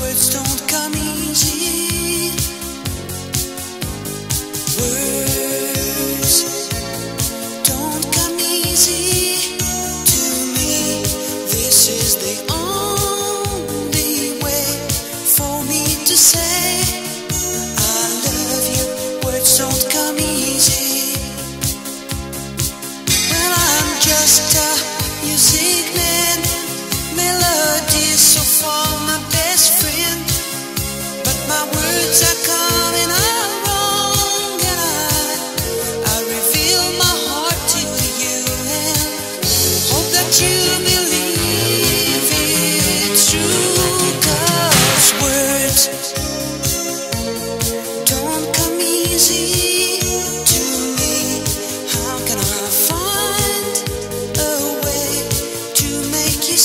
words don't come easy. Words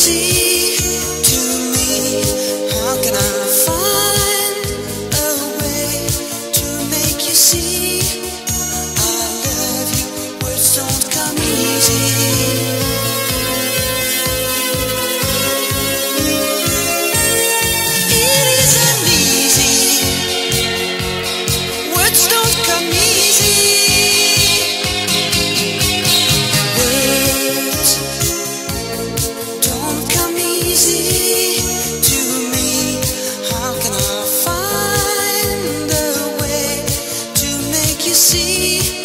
see. You.